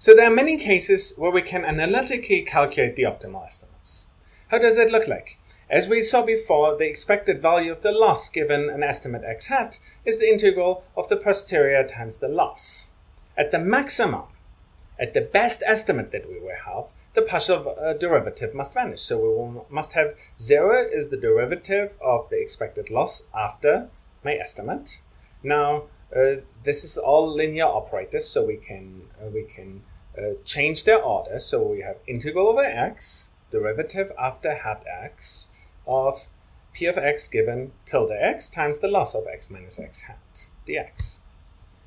So there are many cases where we can analytically calculate the optimal estimates. How does that look like? As we saw before, the expected value of the loss given an estimate x hat is the integral of the posterior times the loss. At the maximum, at the best estimate that we will have, the partial uh, derivative must vanish. So we will, must have 0 is the derivative of the expected loss after my estimate. Now, this is all linear operators, so we can, uh, we can uh, change their order. So we have integral over x, derivative after hat x, of p of x given tilde x times the loss of x minus x hat dx.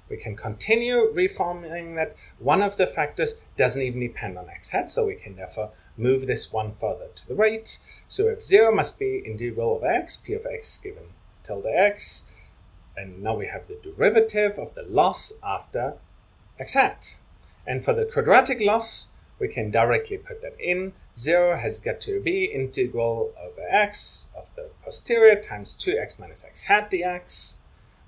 We can continue reforming that one of the factors doesn't even depend on x hat, so we can therefore move this one further to the right. So if 0 must be integral of x, p of x given tilde x, and now we have the derivative of the loss after x hat. And for the quadratic loss, we can directly put that in. 0 has got to be integral over x of the posterior times 2x minus x hat dx,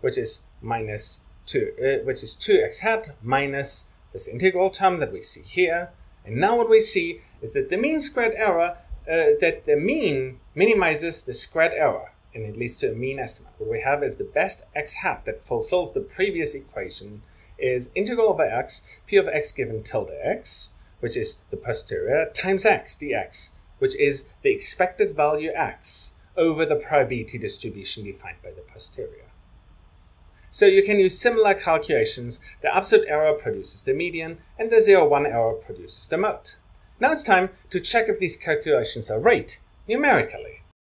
which is minus 2, uh, which is 2x hat minus this integral term that we see here. And now what we see is that the mean squared error, uh, that the mean minimizes the squared error and it leads to a mean estimate. What we have is the best x hat that fulfills the previous equation is integral over x, p of x given tilde x, which is the posterior, times x dx, which is the expected value x over the probability distribution defined by the posterior. So you can use similar calculations. The absolute error produces the median, and the 0-1 error produces the mode. Now it's time to check if these calculations are right numerically.